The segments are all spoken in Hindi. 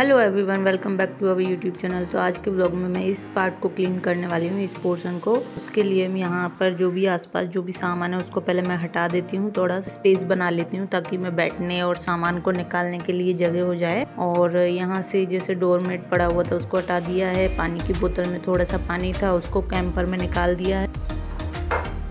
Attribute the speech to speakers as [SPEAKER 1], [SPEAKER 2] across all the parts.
[SPEAKER 1] Hello everyone welcome back to our YouTube channel तो आज के ब्लॉग में मैं इस पार्ट को क्लीन करने वाली हूँ, इस पोर्शन को। उसके लिए मैं यहाँ पर जो भी आसपास जो भी सामान है, उसको पहले मैं हटा देती हूँ, थोड़ा स्पेस बना लेती हूँ, ताकि मैं बैठने और सामान को निकालने के लिए जगह हो जाए। और यहाँ से जैसे डोरमेट पड़ा हुआ था, उसको हटा दिया है। पानी की बोतल में थोड़ा सा पानी था, उसको कैंपर में निकाल दिया है।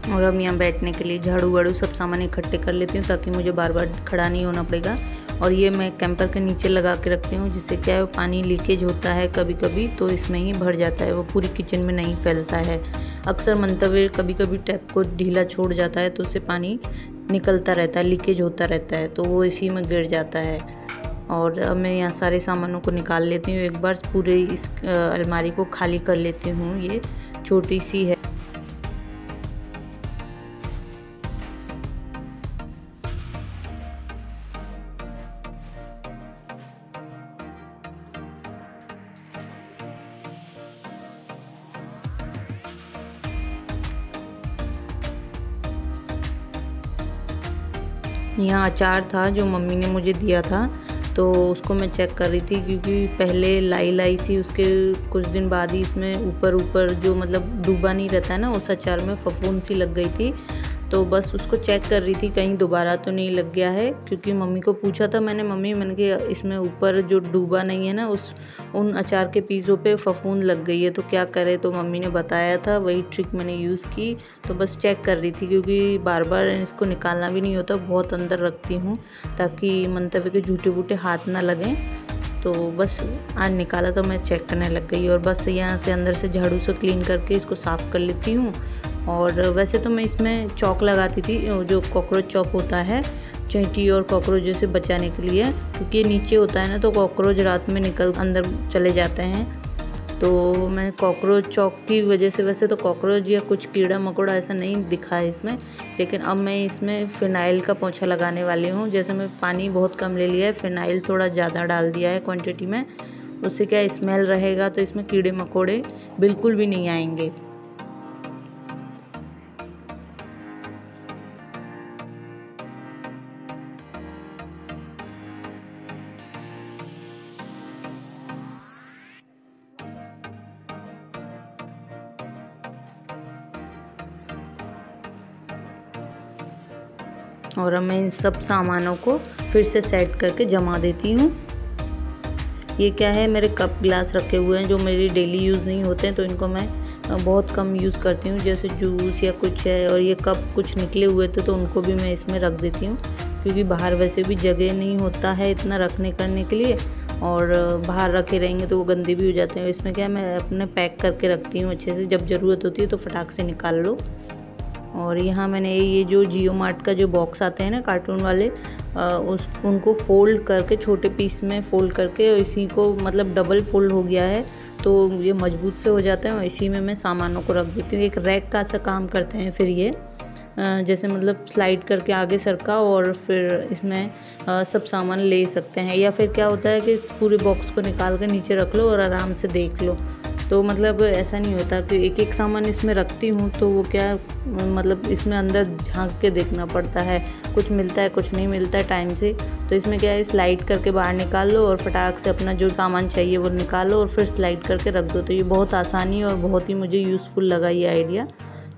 [SPEAKER 1] और अब यहाँ बैठने के लिए झाड़ू वाड़ू सब सामान इकट्ठे कर लेती हूँ, ताकि मुझे बार बार खड़ा नहीं होना पड़ेगा। और ये मैं कैंपर के नीचे लगा के रखती हूँ, जिससे क्या है पानी लीकेज होता है कभी कभी तो इसमें ही भर जाता है, वो पूरी किचन में नहीं फैलता है। अक्सर मंतव्य कभी कभी टैप को ढीला छोड़ जाता है तो उससे पानी निकलता रहता है, लीकेज होता रहता है तो वो इसी में गिर जाता है। और अब मैं यहाँ सारे सामानों को निकाल लेती हूँ, एक बार पूरे इस अलमारी को खाली कर लेती हूँ, ये छोटी सी है। यहाँ अचार था जो मम्मी ने मुझे दिया था तो उसको मैं चेक कर रही थी क्योंकि पहले लाई लाई थी, उसके कुछ दिन बाद ही इसमें ऊपर ऊपर जो मतलब डूबा नहीं रहता है ना, उस अचार में फफूंद सी लग गई थी। तो बस उसको चेक कर रही थी, कहीं दोबारा तो नहीं लग गया है, क्योंकि मम्मी को पूछा था मैंने, मम्मी मैंने कि इसमें ऊपर जो डूबा नहीं है ना, उस, उन अचार के पीसों पे फफूंद लग गई है तो क्या करे तो मम्मी ने बताया था, वही ट्रिक मैंने यूज़ की तो बस चेक कर रही थी, क्योंकि बार बार इसको निकालना भी नहीं होता, बहुत अंदर रखती हूँ, ताकि मंतव्य के झूठे बूटे हाथ ना लगें तो बस आज निकाला तो मैं चेक करने लग गई, और बस यहाँ से अंदर से झाड़ू से क्लीन करके इसको साफ़ कर लेती हूँ और वैसे तो मैं इसमें चौक लगाती थी जो कॉकरोच चौक होता है, चींटी और कॉकरोचों से बचाने के लिए, क्योंकि नीचे होता है ना तो कॉकरोच रात में निकल अंदर चले जाते हैं। तो मैं कॉकरोच चौक की वजह से वैसे तो कॉकरोच या कुछ कीड़ा मकोड़ा ऐसा नहीं दिखा है इसमें, लेकिन अब मैं इसमें फ़िनाइल का पोछा लगाने वाली हूँ। जैसे मैं पानी बहुत कम ले लिया है, फ़िनाइल थोड़ा ज़्यादा डाल दिया है क्वांटिटी में, उससे क्या स्मेल रहेगा तो इसमें कीड़े मकोड़े बिल्कुल भी नहीं आएँगे। और अब मैं इन सब सामानों को फिर से सेट करके जमा देती हूँ। ये क्या है? मेरे कप ग्लास रखे हुए हैं जो मेरी डेली यूज़ नहीं होते हैं तो इनको मैं बहुत कम यूज़ करती हूँ। जैसे जूस या कुछ है और ये कप कुछ निकले हुए थे तो उनको भी मैं इसमें रख देती हूँ। क्योंकि बाहर वैसे भी जगह नहीं होता है इतना रखने करने के लिए और बाहर रखे रहेंगे तो वो गंदे भी हो जाते हैं। इसमें क्या है? मैं अपने पैक करके रखती हूँ अच्छे से। जब ज़रूरत होती है तो फटाक से निकाल लो। और यहाँ मैंने ये जो जियो मार्ट का जो बॉक्स आते हैं ना कार्टून वाले आ, उस उनको फोल्ड करके छोटे पीस में फोल्ड करके इसी को मतलब डबल फोल्ड हो गया है तो ये मज़बूत से हो जाते हैं और इसी में मैं सामानों को रख देती हूँ। एक रैक का सा काम करते हैं फिर ये जैसे मतलब स्लाइड करके आगे सरका और फिर इसमें सब सामान ले सकते हैं। या फिर क्या होता है कि इस पूरे बॉक्स को निकाल कर नीचे रख लो और आराम से देख लो। तो मतलब ऐसा नहीं होता कि एक एक सामान इसमें रखती हूँ तो वो क्या मतलब इसमें अंदर झाँक के देखना पड़ता है। कुछ मिलता है, कुछ नहीं मिलता है टाइम से। तो इसमें क्या है स्लाइड करके बाहर निकाल लो और फटाक से अपना जो सामान चाहिए वो निकालो और फिर स्लाइड करके रख दो। तो ये बहुत आसानी और बहुत ही मुझे यूज़फुल लगा ये आइडिया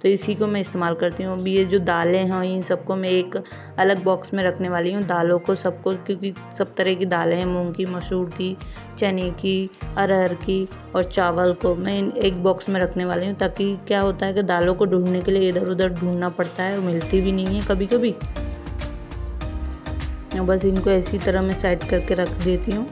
[SPEAKER 1] तो इसी को मैं इस्तेमाल करती हूँ। अभी ये जो दालें हैं, इन सबको मैं एक अलग बॉक्स में रखने वाली हूँ। दालों को सबको, क्योंकि सब तरह की दालें हैं, मूंग की, मसूर की, चने की, अरहर की और चावल को मैं इन एक बॉक्स में रखने वाली हूँ, ताकि क्या होता है कि दालों को ढूँढने के लिए इधर उधर ढूंढना पड़ता है, मिलती भी नहीं है कभी कभी बस इनको ऐसी तरह मैं सेट करके रख देती हूँ।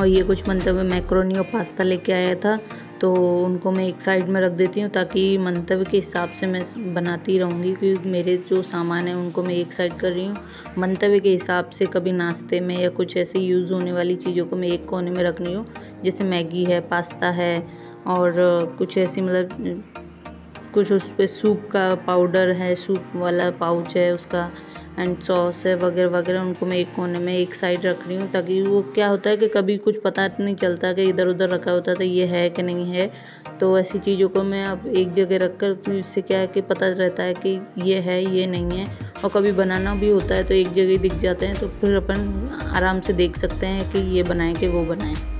[SPEAKER 1] और ये कुछ मंतव्य मैक्रोनी और पास्ता लेके आया था तो उनको मैं एक साइड में रख देती हूँ ताकि मंतव्य के हिसाब से मैं बनाती रहूँगी क्योंकि मेरे जो सामान है उनको मैं एक साइड कर रही हूँ। मंतव्य के हिसाब से कभी नाश्ते में या कुछ ऐसे यूज़ होने वाली चीज़ों को मैं एक कोने में रख रही हूँ, जैसे मैगी है, पास्ता है और कुछ ऐसी मतलब कुछ उस पर सूप का पाउडर है, सूप वाला पाउच है उसका एंड सॉस है, वगैरह वगैरह, उनको मैं एक कोने में, एक साइड रख रही हूँ ताकि वो क्या होता है कि कभी कुछ पता नहीं चलता कि इधर उधर रखा होता था ये है कि नहीं है। तो ऐसी चीज़ों को मैं अब एक जगह रख कर तो इससे क्या है कि पता रहता है कि ये है, ये नहीं है। और कभी बनाना भी होता है तो एक जगह दिख जाते हैं तो फिर अपन आराम से देख सकते हैं कि ये बनाए कि वो बनाएँ।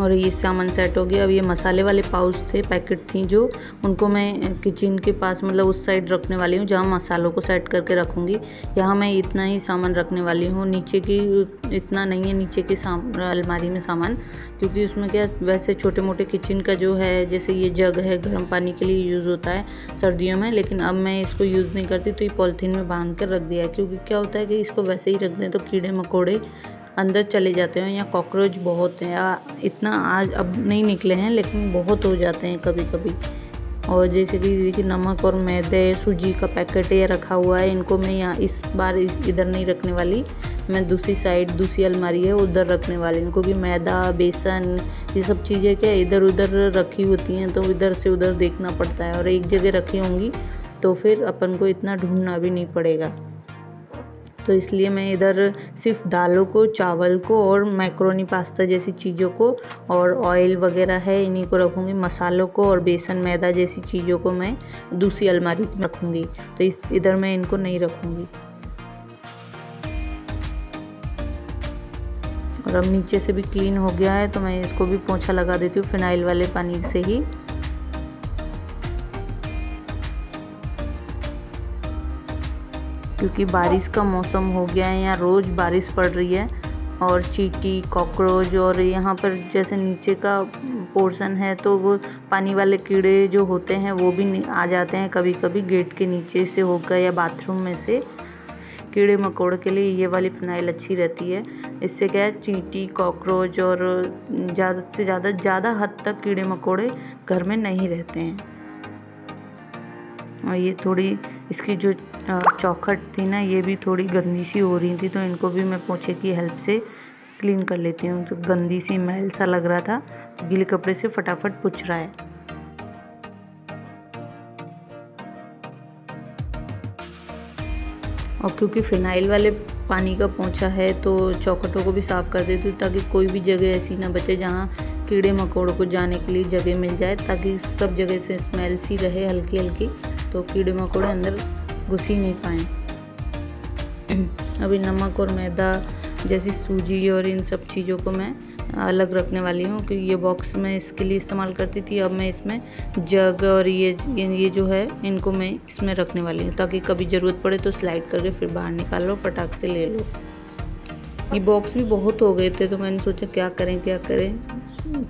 [SPEAKER 1] और ये सामान सेट हो गया। अब ये मसाले वाले पाउच थे, पैकेट थी जो। उनको मैं किचन के पास मतलब उस साइड रखने वाली हूँ, जहाँ मसालों को सेट करके रखूँगी। यहाँ मैं इतना ही सामान रखने वाली हूँ। नीचे की, इतना नहीं है, नीचे की अलमारी में सामान, क्योंकि उसमें क्या, वैसे छोटे मोटे किचन का जो है, जैसे ये जग है, गर्म पानी के लिए यूज़ होता है, सर्दियों में। लेकिन अब मैं इसको यूज़ नहीं करती तो ये पॉलीथीन में बाँध कर रख दिया क्योंकि क्या होता है कि इसको वैसे ही रख दें तो कीड़े मकोड़े अंदर चले जाते हैं या कॉकरोच बहुत हैं इतना आज अब नहीं निकले हैं, लेकिन बहुत हो जाते हैं कभी कभी और जैसे कि देखिए नमक और मैदे, सूजी का पैकेट ये रखा हुआ है, इनको मैं यहाँ इस बार इधर नहीं रखने वाली। मैं दूसरी साइड, दूसरी अलमारी है, उधर रखने वाली। हूँ क्योंकि मैदा, बेसन, ये सब चीज़ें क्या इधर उधर रखी होती हैं तो इधर से उधर देखना पड़ता है। और एक जगह रखी होंगी तो फिर अपन को इतना ढूंढना भी नहीं पड़ेगा। तो इसलिए मैं इधर सिर्फ़ दालों को, चावल को और मैक्रोनी पास्ता जैसी चीज़ों को और ऑयल वगैरह है, इन्हीं को रखूँगी। मसालों को और बेसन, मैदा जैसी चीज़ों को मैं दूसरी अलमारी में रखूँगी। तो इस, इधर मैं इनको नहीं रखूँगी। और अब नीचे से भी क्लीन हो गया है तो मैं इसको भी पोछा लगा देती हूँ फिनाइल वाले पानी से ही। क्योंकि बारिश का मौसम हो गया है यहाँ रोज़ बारिश पड़ रही है, और चीटी, कॉकरोच, और यहाँ पर जैसे नीचे का पोर्शन है तो वो पानी वाले कीड़े जो होते हैं, वो भी आ जाते हैं कभी कभी गेट के नीचे से होकर या बाथरूम में से। कीड़े मकोड़े के लिए ये वाली फिनाइल अच्छी रहती है। इससे क्या है, चींटी, कॉकरोच, और ज़्यादा से ज़्यादा ज़्यादा हद तक कीड़े मकोड़े घर में नहीं रहते हैं। और ये थोड़ी इसकी जो चौखट थी ना, ये भी थोड़ी गंदी सी हो रही थी तो इनको भी मैं पोछे की हेल्प से क्लीन कर लेती हूँ। तो गंदी सी मैल सा लग रहा था, गीले कपड़े से फटाफट पुछ रहा है। और क्योंकि फिनाइल वाले पानी का पोछा है तो चौखटों को भी साफ़ कर देती हूँ, ताकि कोई भी जगह ऐसी ना बचे जहाँ कीड़े मकोड़ों को जाने के लिए जगह मिल जाए, ताकि सब जगह से स्मेल सी रहे हल्की हल्की तो कीड़े मकोड़े अंदर घुस ही नहीं पाए। अभी नमक और मैदा जैसी सूजी और इन सब चीज़ों को मैं अलग रखने वाली हूँ क्योंकि ये बॉक्स मैं इसके लिए इस्तेमाल करती थी। अब मैं इसमें जग और ये ये जो है, इनको मैं इसमें रखने वाली हूँ ताकि कभी ज़रूरत पड़े तो स्लाइड करके फिर बाहर निकाल लो, फटाक से ले लो। ये बॉक्स भी बहुत हो गए थे तो मैंने सोचा क्या करें क्या करें।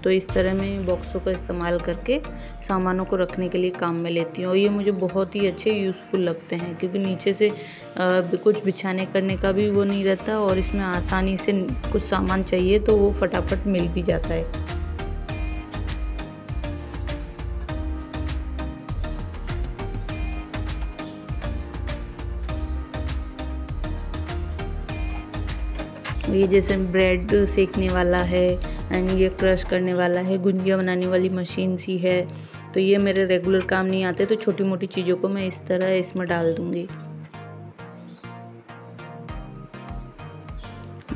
[SPEAKER 1] तो इस तरह मैं बॉक्सों का इस्तेमाल करके सामानों को रखने के लिए काम में लेती हूँ। और ये मुझे बहुत ही अच्छे यूज़फुल लगते हैं, क्योंकि नीचे से कुछ बिछाने करने का भी वो नहीं रहता और इसमें आसानी से कुछ सामान चाहिए तो वो फटाफट मिल भी जाता है। ये जैसे ब्रेड सेकने वाला है एंड ये क्रश करने वाला है, गुंजिया बनाने वाली मशीन सी है। तो ये मेरे रेगुलर काम नहीं आते तो छोटी मोटी चीज़ों को मैं इस तरह इसमें डाल दूँगी।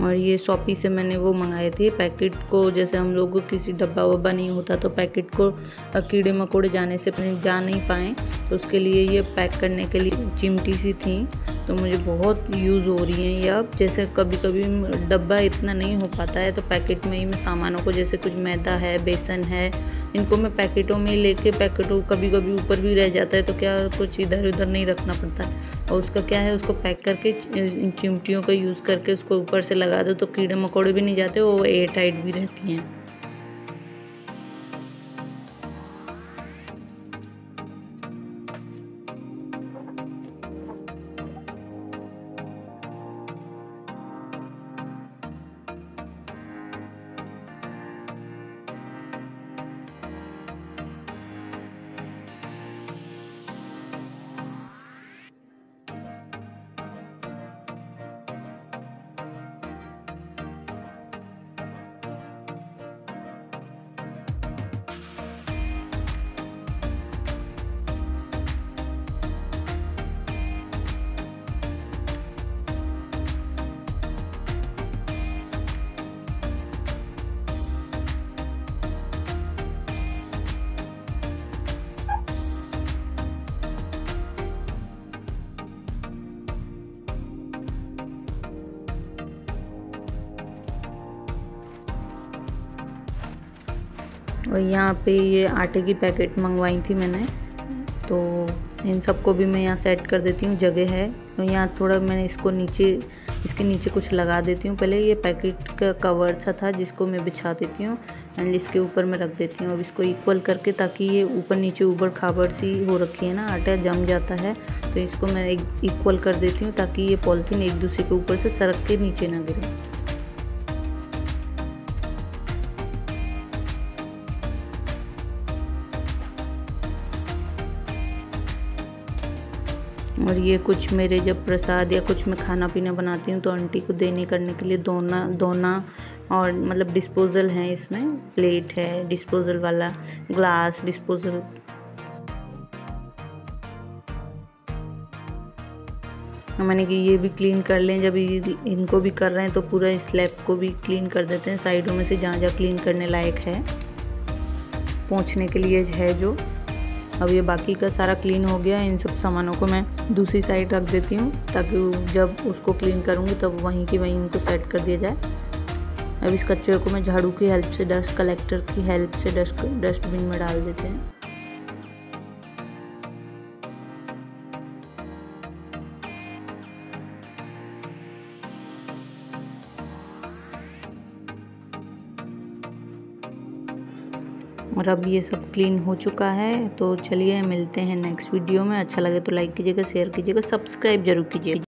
[SPEAKER 1] और ये शॉपी से मैंने वो मंगाए थे। पैकेट को जैसे हम लोग किसी डब्बा वब्बा नहीं होता तो पैकेट को कीड़े मकोड़े जाने से अपने जा नहीं पाए। तो उसके लिए ये पैक करने के लिए चिमटी सी थी। तो मुझे बहुत यूज़ हो रही हैं ये जैसे कभी कभी डब्बा इतना नहीं हो पाता है तो पैकेट में ही मैं सामानों को, जैसे कुछ मैदा है, बेसन है इनको मैं पैकेटों में लेके पैकेटों कभी कभी ऊपर भी रह जाता है तो क्या कुछ इधर उधर नहीं रखना पड़ता। और उसका क्या है, उसको पैक करके चिमटियों का यूज़ करके उसको ऊपर से लगा दो तो कीड़े मकोड़े भी नहीं जाते, वो एयर टाइट भी रहती हैं। और यहाँ पे ये आटे की पैकेट मंगवाई थी मैंने। तो इन सबको भी मैं यहाँ सेट कर देती हूँ, जगह है। तो यहाँ थोड़ा मैंने इसको नीचे, इसके नीचे कुछ लगा देती हूँ। पहले ये पैकेट का कवर सा था जिसको मैं बिछा देती हूँ एंड इसके ऊपर मैं रख देती हूँ। अब इसको इक्वल करके ताकि ये ऊपर नीचे ऊपर खाबड़ सी हो रखी है ना, आटा जम जाता है तो इसको मैं इक्वल कर देती हूँ ताकि ये पॉलिथीन एक दूसरे के ऊपर से सड़क के नीचे ना गिरे। और ये कुछ मेरे जब प्रसाद या कुछ मैं खाना पीना बनाती हूँ तो आंटी को देने करने के लिए दोना दोना और मतलब डिस्पोज़ल है इसमें प्लेट है डिस्पोज़ल वाला ग्लास डिस्पोज़ल मैंने कि ये भी क्लीन कर लें, जब इनको भी कर रहे हैं तो पूरा स्लैब को भी क्लीन कर देते हैं, साइडों में से जहाँ जहाँ क्लीन करने लायक है पहुँचने के लिए है जो। अब ये बाकी का सारा क्लीन हो गया, इन सब सामानों को मैं दूसरी साइड रख देती हूँ, ताकि जब उसको क्लीन करूँगी, तब वहीं की वहीं इनको सेट कर दिया जाए। अब इस कचरे को मैं झाड़ू की हेल्प से डस्ट कलेक्टर की हेल्प से डस्ट डस्टबिन में डाल देते हैं। और अब ये सब क्लीन हो चुका है तो चलिए मिलते हैं नेक्स्ट वीडियो में। अच्छा लगे तो लाइक कीजिएगा शेयर कीजिएगा सब्सक्राइब ज़रूर कीजिएगा।